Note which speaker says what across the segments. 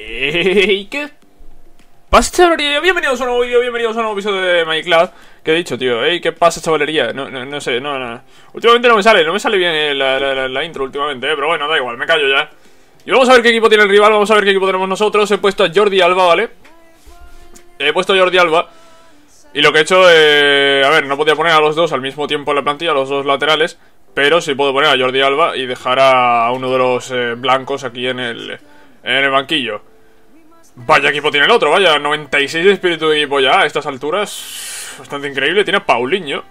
Speaker 1: ¿Qué pasa, chavalería? Bienvenidos a un nuevo vídeo, bienvenidos a un nuevo episodio de Minecraft ¿Qué he dicho, tío? ¡Ey! ¿Qué pasa, chavalería? No, no, no sé, no, no Últimamente no me sale, no me sale bien la, la, intro últimamente, ¿eh? Pero bueno, da igual, me callo ya Y vamos a ver qué equipo tiene el rival, vamos a ver qué equipo tenemos nosotros He puesto a Jordi Alba, ¿vale? He puesto a Jordi Alba Y lo que he hecho, eh... a ver, no podía poner a los dos al mismo tiempo en la plantilla, los dos laterales pero sí puedo poner a Jordi Alba y dejar a uno de los eh, blancos aquí en el, en el banquillo. Vaya equipo tiene el otro, vaya, 96 de espíritu de equipo ya a estas alturas. Bastante increíble. Tiene a Paulinho.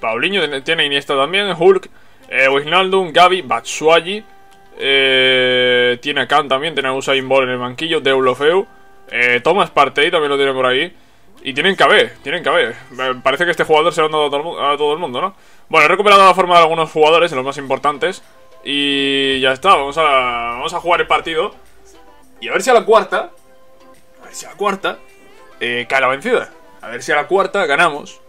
Speaker 1: Paulinho tiene Iniesta también, Hulk, eh, Wijnaldum, Gaby, Batshuayi. Eh, tiene a Khan también, tiene a Usain Bolt en el banquillo, Deulofeu. Eh, Thomas Partey también lo tiene por ahí. Y tienen KB, tienen KB. Parece que este jugador se lo han dado a todo el mundo, ¿no? Bueno, he recuperado la forma de algunos jugadores, de los más importantes. Y ya está, vamos a, vamos a jugar el partido. Y a ver si a la cuarta, a ver si a la cuarta, eh, cae la vencida. A ver si a la cuarta ganamos.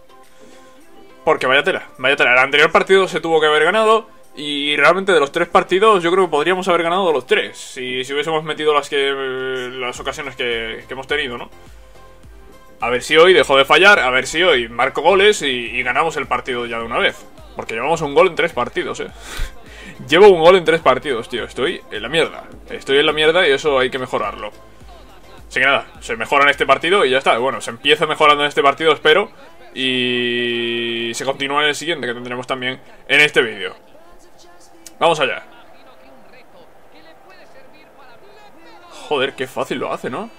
Speaker 1: Porque vaya tela, vaya tela. El anterior partido se tuvo que haber ganado. Y realmente de los tres partidos yo creo que podríamos haber ganado los tres. Si, si hubiésemos metido las que las ocasiones que, hemos tenido, ¿no? A ver si hoy dejo de fallar, a ver si hoy marco goles y, ganamos el partido ya de una vez. Porque llevamos un gol en tres partidos, eh. Llevo un gol en tres partidos, tío. Estoy en la mierda. Estoy en la mierda y eso hay que mejorarlo. Así que nada, se mejora en este partido y ya está. Bueno, se empieza mejorando en este partido, espero. Y se continúa en el siguiente que tendremos también en este vídeo. Vamos allá. Joder, qué fácil lo hace, ¿no?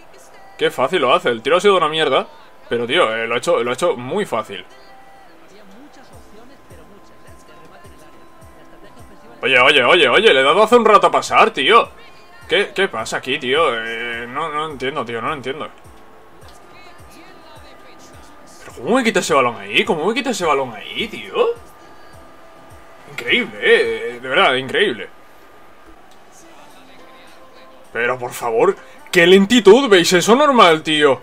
Speaker 1: Qué fácil lo hace. El tiro ha sido una mierda. Pero, tío, eh, lo, ha hecho, lo ha hecho muy fácil. Oye, oye, oye, oye, le he dado hace un rato a pasar, tío. ¿Qué, qué pasa aquí, tío? Eh, no, no entiendo, tío, no lo entiendo. ¿Pero cómo me quita ese balón ahí? ¿Cómo me quita ese balón ahí, tío? Increíble, eh, de verdad, increíble. Pero, por favor, ¡Qué lentitud! ¿Veis eso normal, tío?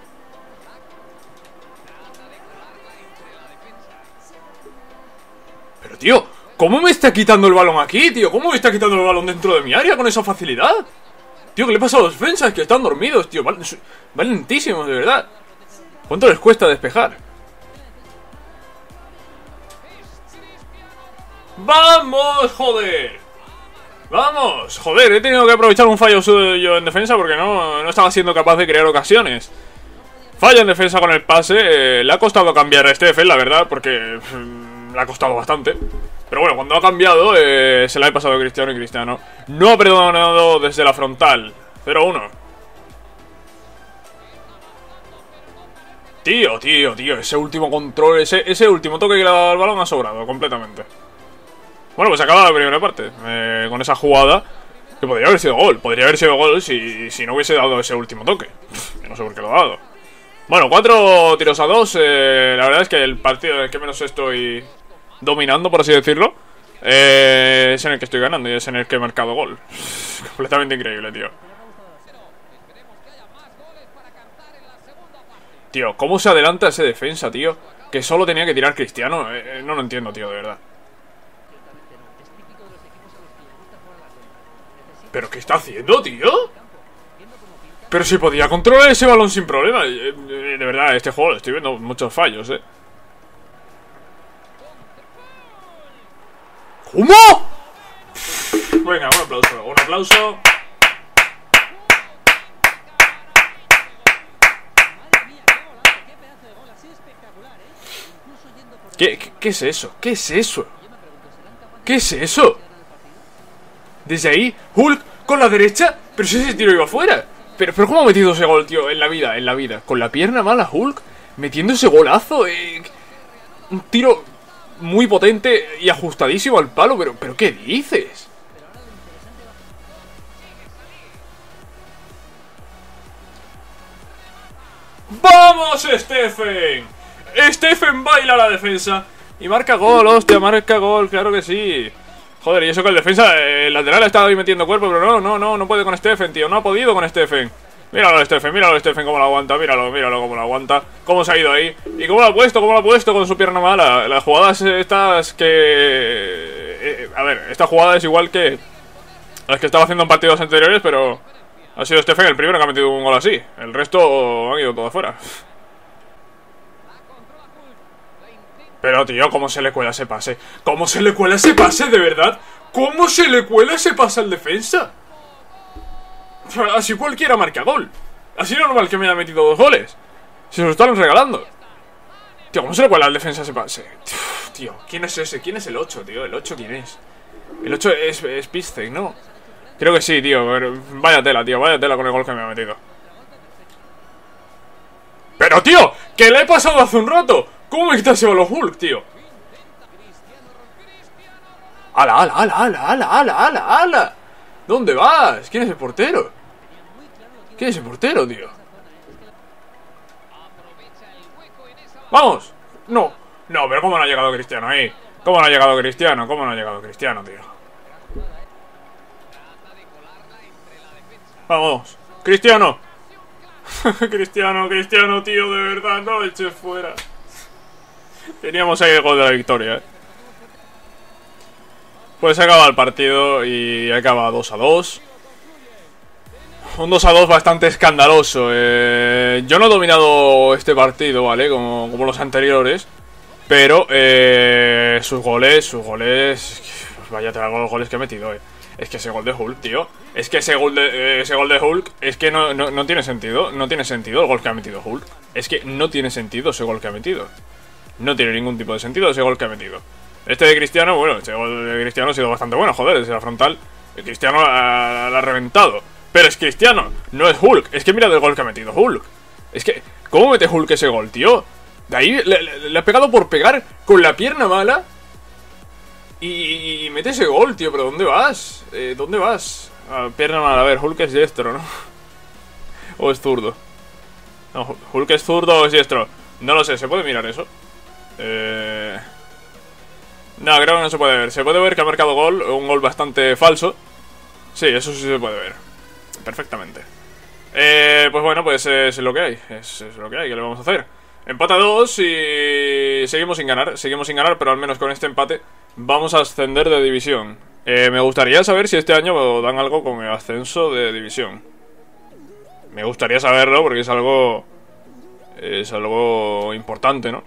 Speaker 1: Pero, tío, ¿cómo me está quitando el balón aquí, tío? ¿Cómo me está quitando el balón dentro de mi área con esa facilidad? Tío, ¿qué le pasa a los defensas? Que están dormidos, tío Van, lentísimos, de verdad ¿Cuánto les cuesta despejar? ¡Vamos, joder! ¡Vamos! Joder, he tenido que aprovechar un fallo suyo en defensa porque no, no estaba siendo capaz de crear ocasiones. Falla en defensa con el pase. Eh, le ha costado cambiar a Stephen, la verdad, porque le ha costado bastante. Pero bueno, cuando ha cambiado, eh, se la he pasado a Cristiano y Cristiano no ha perdonado desde la frontal. 0-1. Tío, tío, tío, ese último control, ese, ese último toque que le ha dado al balón ha sobrado completamente. Bueno, pues acaba la primera parte eh, con esa jugada que podría haber sido gol. Podría haber sido gol si, si no hubiese dado ese último toque. Que no sé por qué lo ha dado. Bueno, cuatro tiros a dos. Eh, la verdad es que el partido en el que menos estoy dominando, por así decirlo, eh, es en el que estoy ganando y es en el que he marcado gol. Completamente increíble, tío. Tío, ¿cómo se adelanta ese defensa, tío? Que solo tenía que tirar Cristiano. no lo entiendo, tío, de verdad. ¿Pero qué está haciendo, tío? Pero si podía controlar ese balón sin problema eh, eh, De verdad, este juego estoy viendo muchos fallos, eh ¿Cómo? Venga, un aplauso, un aplauso ¿Qué, qué, es eso? ¿Qué es eso? ¿Qué es eso? Desde ahí, Hulk con la derecha. Pero si ese tiro iba fuera. Pero, pero ¿cómo ha metido ese gol, tío? En la vida, en la vida. Con la pierna mala, Hulk. Metiendo ese golazo. Eh, un tiro muy potente y ajustadísimo al palo. Pero, pero ¿qué dices? ¡Vamos, Stephen! Stephen baila la defensa y marca gol, hostia, marca gol, claro que sí. Joder, y eso que el defensa, el lateral ha estado ahí metiendo cuerpo, pero no, no, no, no puede con Stephen, tío. No ha podido con Stephen. Míralo, Stephen, míralo, Stephen, cómo lo aguanta, míralo, míralo cómo lo aguanta. Cómo se ha ido ahí. Y cómo lo ha puesto, cómo lo ha puesto con su pierna mala. Las jugadas estas que... Eh, a ver, esta jugada es igual que las que estaba haciendo en partidos anteriores, pero... Ha sido Stephen el primero que ha metido un gol así. El resto han ido todo afuera. Pero, tío, ¿cómo se le cuela ese pase? ¿Cómo se le cuela ese pase, de verdad? ¿Cómo se le cuela ese pase al defensa? Así cualquiera marca gol. Así normal que me haya metido dos goles. Se lo están regalando. Tío, ¿cómo se le cuela al defensa ese pase? Tío, ¿quién es ese? ¿Quién es el 8, tío? ¿El 8 quién es? El 8 es, es ¿no? Creo que sí, tío. Vaya tela, tío. Vaya tela con el gol que me ha metido. Pero, tío, ¿qué le he pasado hace un rato? ¿Cómo me quitas los Hulk, tío? ¡Hala, ala, ala, ala, ala, ala, ala, ala! ¿Dónde vas? ¿Quién es el portero? ¿Quién es el portero, tío? ¡Vamos! No, no, pero ¿cómo no ha llegado Cristiano ahí? ¿Cómo no ha llegado Cristiano? ¿Cómo no ha llegado Cristiano, tío? Vamos, Cristiano Cristiano, Cristiano, tío, de verdad, no eches fuera Teníamos ahí el gol de la victoria, ¿eh? Pues acaba el partido y acaba 2 a 2. Un 2 a 2 bastante escandaloso. Eh, yo no he dominado este partido, ¿vale? Como, como los anteriores. Pero eh, sus goles, sus goles... Pues vaya, te los goles que he metido, eh. Es que ese gol de Hulk, tío. Es que ese gol de, eh, ese gol de Hulk es que no, no, tiene sentido. No tiene sentido el gol que ha metido Hulk. Es que no tiene sentido ese gol que ha metido. No tiene ningún tipo de sentido ese gol que ha metido. Este de Cristiano, bueno, este gol de Cristiano ha sido bastante bueno, joder, desde la frontal. El Cristiano la, ha reventado. Pero es Cristiano, no es Hulk. Es que mira el gol que ha metido Hulk. Es que, ¿cómo mete Hulk ese gol, tío? De ahí le, ha pegado por pegar con la pierna mala. Y, mete ese gol, tío. ¿Pero dónde vas? Eh, ¿Dónde vas? Ah, pierna mala, a ver, Hulk es diestro, ¿no? o es zurdo. No, Hulk es zurdo o es diestro. No lo sé, ¿se puede mirar eso? Eh... No, creo que no se puede ver. Se puede ver que ha marcado gol, un gol bastante falso. Sí, eso sí se puede ver. Perfectamente. Eh, pues bueno, pues es lo que hay. Es, lo que hay, ¿qué le vamos a hacer? Empata 2 y seguimos sin ganar. Seguimos sin ganar, pero al menos con este empate vamos a ascender de división. Eh, me gustaría saber si este año dan algo con el ascenso de división. Me gustaría saberlo porque es algo... Es algo importante, ¿no?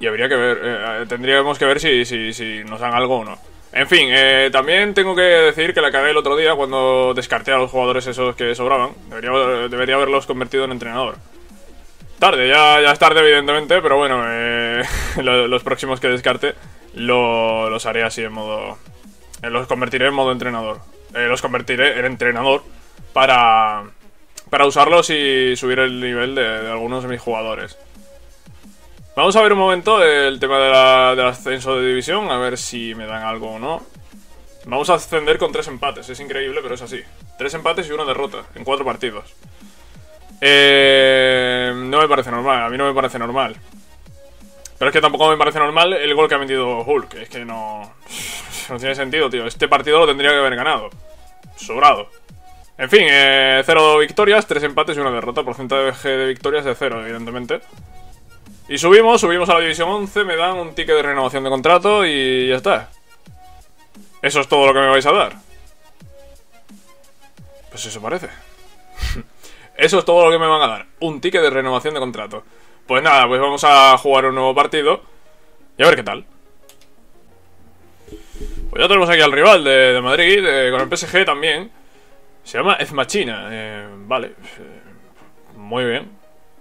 Speaker 1: Y habría que ver, eh, tendríamos que ver si, si, nos dan algo o no. En fin, eh, también tengo que decir que la cagué el otro día cuando descarté a los jugadores esos que sobraban. Debería, debería haberlos convertido en entrenador. Tarde, ya, ya es tarde evidentemente, pero bueno, eh, los próximos que descarte los haré así en modo... los convertiré en modo entrenador. los convertiré en entrenador para, para usarlos y subir el nivel de algunos de mis jugadores. Vamos a ver un momento el tema del ascenso de división, a ver si me dan algo o no. Vamos a ascender con tres empates, es increíble, pero es así. Tres empates y una derrota en cuatro partidos. Eh, no me parece normal, a mí no me parece normal. Pero es que tampoco me parece normal el gol que ha metido Hulk. Es que no... No tiene sentido, tío. Este partido lo tendría que haber ganado. Sobrado. En fin, eh, cero victorias, tres empates y una derrota. Porcentaje de victorias de cero, evidentemente. Y subimos, subimos a la división 11, me dan un ticket de renovación de contrato y ya está. Eso es todo lo que me vais a dar. Pues eso parece. eso es todo lo que me van a dar. Un ticket de renovación de contrato. Pues nada, pues vamos a jugar un nuevo partido. Y a ver qué tal. Pues ya tenemos aquí al rival de, Madrid, con el PSG también. Se llama Ezmachina. Eh, vale. Muy bien.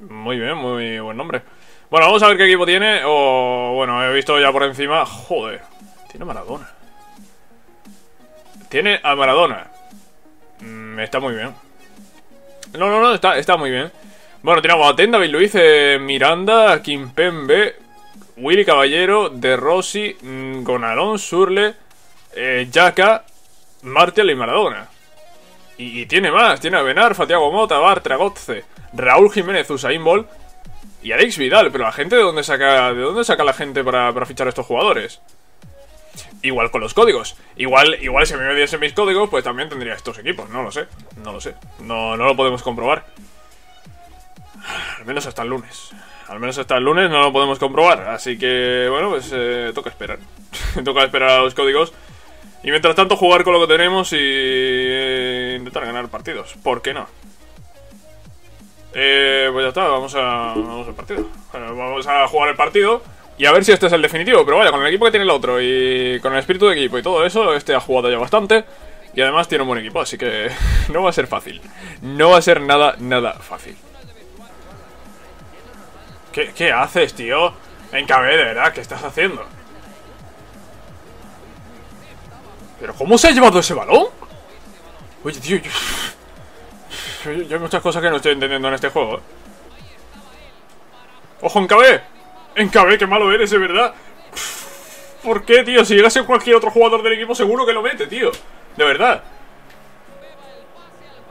Speaker 1: Muy bien, muy buen nombre. Bueno, vamos a ver qué equipo tiene. O, bueno, he visto ya por encima. Joder, tiene Maradona. Tiene a Maradona. Mm, está muy bien. No, no, no, está, está muy bien. Bueno, tenemos a Tenda, Luis, eh, Miranda, Kimpembe, Willy Caballero, De Rossi, mm, Gonalón, Surle, eh, Yaka, Martial y Maradona. Y, tiene más, tiene a Benar, Fatiago Mota, Bartra, Gotze, Raúl Jiménez, Usain Bolt, y Alex Vidal, pero la gente de dónde saca. ¿De dónde saca la gente para, para fichar a estos jugadores? Igual con los códigos. Igual, igual si me diese mis códigos, pues también tendría estos equipos. No lo sé. No lo sé. No, no lo podemos comprobar. Al menos hasta el lunes. Al menos hasta el lunes no lo podemos comprobar. Así que, bueno, pues eh, toca esperar. toca esperar a los códigos. Y mientras tanto jugar con lo que tenemos y eh, intentar ganar partidos. ¿Por qué no? Eh, pues ya está, vamos a. Vamos al partido. vamos a jugar el partido. Y a ver si este es el definitivo. Pero vaya, con el equipo que tiene el otro y con el espíritu de equipo y todo eso, este ha jugado ya bastante. Y además tiene un buen equipo, así que no va a ser fácil. No va a ser nada, nada fácil. ¿Qué, qué haces, tío? Encabé, de verdad, ¿qué estás haciendo? ¿Pero cómo se ha llevado ese balón? Oye, tío, yo... Yo hay muchas cosas que no estoy entendiendo en este juego. ¿eh? ¡Ojo, Encabé! Encabé, qué malo eres, de verdad. ¿Por qué, tío? Si llegase cualquier otro jugador del equipo, seguro que lo mete, tío. De verdad.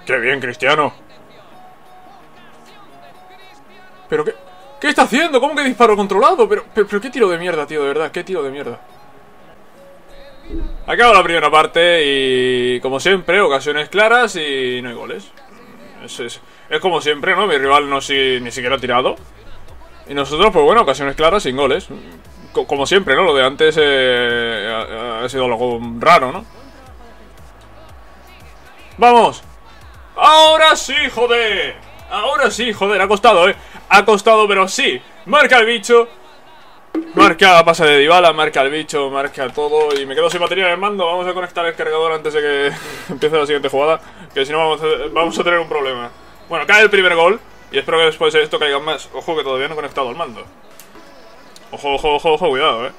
Speaker 1: ¡Qué bien, Cristiano! ¿Pero qué? ¿Qué está haciendo? ¿Cómo que disparo controlado? Pero, pero, pero qué tiro de mierda, tío, de verdad. ¿Qué tiro de mierda? Acaba la primera parte y, como siempre, ocasiones claras y no hay goles. Es, es, como siempre, ¿no? Mi rival no si, ni siquiera ha tirado. Y nosotros, pues bueno, ocasiones claras sin goles. como siempre, ¿no? Lo de antes eh, ha, sido algo raro, ¿no? ¡Vamos! ¡Ahora sí, joder! Ahora sí, joder, ha costado, ¿eh? Ha costado, pero sí. Marca el bicho. Marca la pasa de Dybala, marca el bicho, marca todo. Y me quedo sin batería en el mando. Vamos a conectar el cargador antes de que empiece la siguiente jugada Que si no vamos a, vamos a tener un problema. Bueno, cae el primer gol Y espero que después de esto caigan más. Ojo que todavía no he conectado el mando. Ojo, ojo, ojo, ojo, cuidado, eh.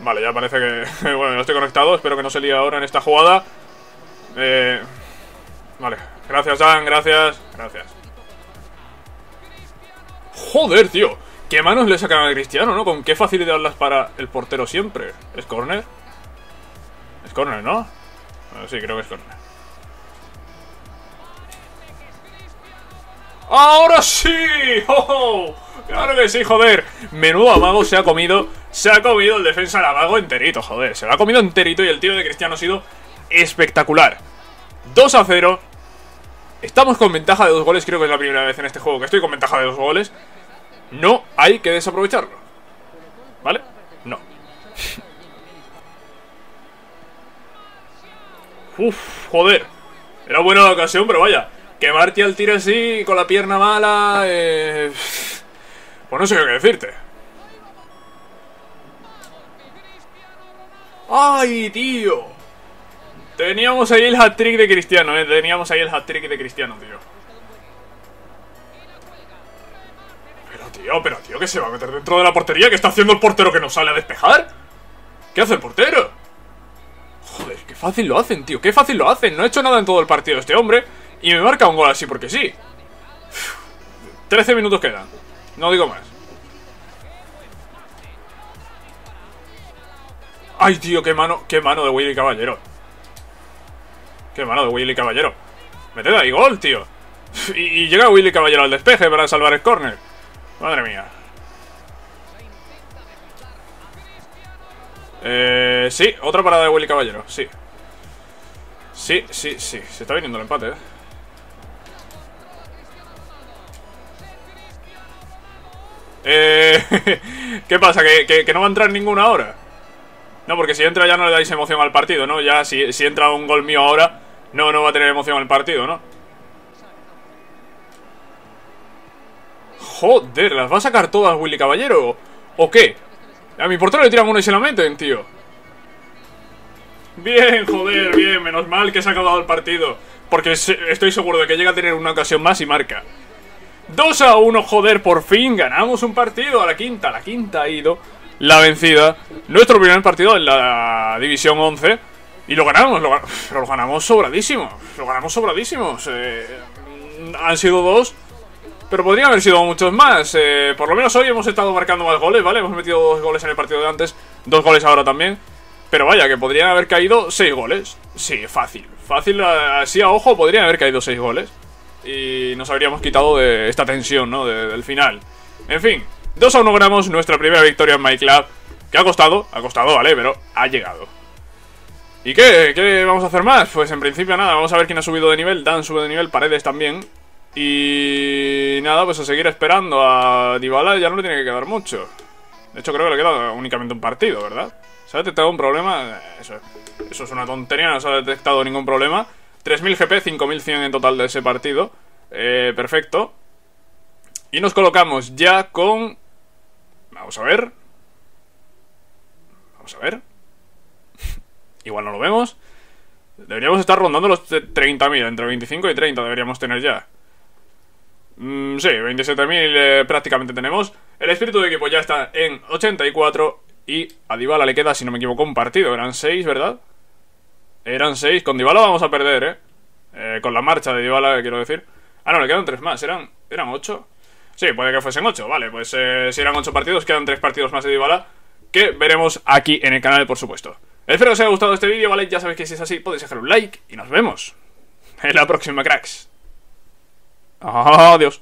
Speaker 1: Vale, ya parece que... bueno, no estoy conectado. Espero que no se líe ahora en esta jugada. Eh... Vale, gracias Dan, gracias. Gracias. Joder, tío ¿Qué manos le sacan a Cristiano, no? Con qué facilidad las para el portero siempre. ¿Es corner? Es corner, ¿no? sí, creo que es corner. ¡Ahora sí! ¡Oh! ¡Claro que sí, joder! Menudo amago se ha comido. Se ha comido el defensa del amago enterito, joder. Se lo ha comido enterito y el tiro de Cristiano ha sido espectacular. 2 a 0. Estamos con ventaja de dos goles. Creo que es la primera vez en este juego que estoy con ventaja de dos goles. No hay que desaprovecharlo. ¿Vale? No. Uf, joder. Era buena la ocasión, pero vaya. Que Martial tire así, con la pierna mala... Eh... Pues no sé qué decirte. ¡Ay, tío! Teníamos ahí el hat-trick de Cristiano, ¿eh? Teníamos ahí el hat-trick de Cristiano, tío. Tío, pero tío, que se va a meter dentro de la portería. ¿Qué está haciendo el portero que no sale a despejar? ¿Qué hace el portero? Joder, qué fácil lo hacen, tío. Qué fácil lo hacen. No ha hecho nada en todo el partido este hombre. Y me marca un gol así porque sí. 13 minutos quedan. No digo más. Ay, tío, qué mano, qué mano de Willy Caballero. Qué mano de Willy Caballero. Meted ahí gol, tío. Y, y llega Willy Caballero al despeje para salvar el córner. Madre mía. Eh, sí, otra parada de Willy Caballero, sí. Sí, sí, sí. Se está viniendo el empate, ¿eh? Eh, ¿Qué pasa? ¿Que, no va a entrar ninguna ahora? No, porque si entra ya no le dais emoción al partido, ¿no? Ya si, entra un gol mío ahora, no, no va a tener emoción al partido, ¿no? Joder, ¿las va a sacar todas Willy Caballero? ¿O qué? A mi portero le tiran uno y se la meten, tío Bien, joder, bien Menos mal que se ha acabado el partido Porque estoy seguro de que llega a tener una ocasión más y marca 2 a 1, joder, por fin ganamos un partido A la quinta, la quinta ha ido La vencida Nuestro primer partido en la División 11 Y lo ganamos, lo, pero lo ganamos sobradísimo Lo ganamos sobradísimo eh, Han sido dos pero podrían haber sido muchos más. Eh, por lo menos hoy hemos estado marcando más goles, ¿vale? Hemos metido dos goles en el partido de antes, dos goles ahora también. Pero vaya, que podrían haber caído seis goles. Sí, fácil. Fácil, así a ojo, podrían haber caído seis goles. Y nos habríamos quitado de esta tensión, ¿no? del final. En fin, 2 a 1 ganamos nuestra primera victoria en MyClub. Que ha costado, ha costado, ¿vale? Pero ha llegado. ¿Y qué? ¿Qué vamos a hacer más? Pues en principio nada, vamos a ver quién ha subido de nivel. Dan sube de nivel, Paredes también. Y nada, pues a seguir esperando a Dybala ya no le tiene que quedar mucho. De hecho creo que le queda únicamente un partido, ¿verdad? ¿Se ha detectado un problema? Eso, es una tontería, no se ha detectado ningún problema. 3000 GP, 5100 en total de ese partido. Eh, perfecto. Y nos colocamos ya con... Vamos a ver. Vamos a ver. Igual no lo vemos. Deberíamos estar rondando los 30.000, entre 25 y 30 deberíamos tener ya. Mm, sí, 27.000 eh, prácticamente tenemos. El espíritu de equipo ya está en 84 y a Dybala le queda, si no me equivoco, un partido. Eran 6, ¿verdad? Eran 6. Con Dybala vamos a perder, ¿eh? ¿eh? Con la marcha de Dybala, quiero decir. Ah, no, le quedan 3 más. ¿Eran, eran 8? Sí, puede que fuesen 8. Vale, pues eh, si eran 8 partidos, quedan 3 partidos más de Dybala que veremos aquí en el canal, por supuesto. Espero que os haya gustado este vídeo, ¿vale? Ya sabéis que si es así, podéis dejar un like y nos vemos en la próxima, cracks. Adiós.